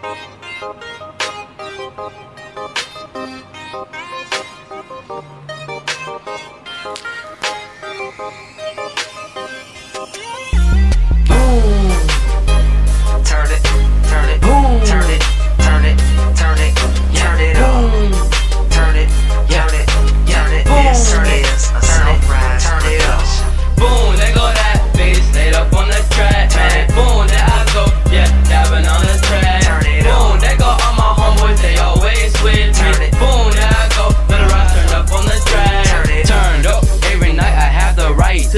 Thank you.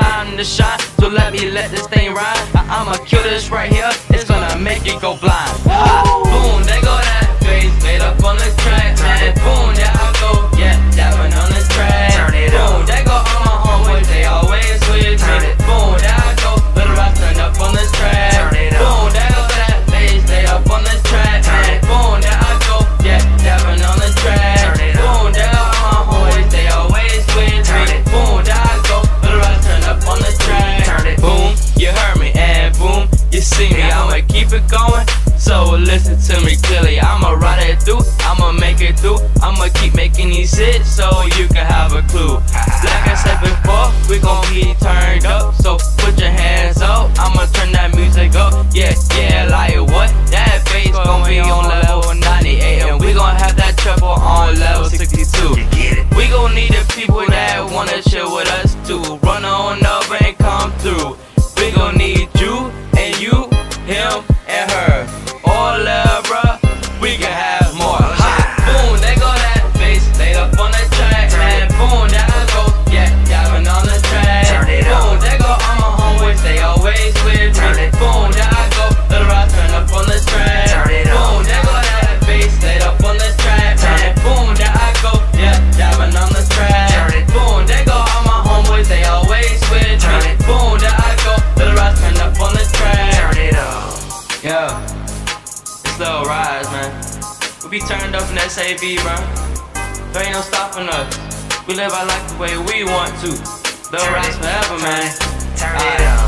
time to shine, so let me let this thing ride. I I'ma kill this right here, it's gonna make you go blind. Keep it going. So listen to me clearly. I'ma ride it through. I'ma make it through. I'ma keep making these hits so you can have a clue. Like I said before, we gon' be turned up. So We be turned up in SAV, bro. There ain't no stopping us. We live our life the way we want to. The Rise forever, man. Turn it up.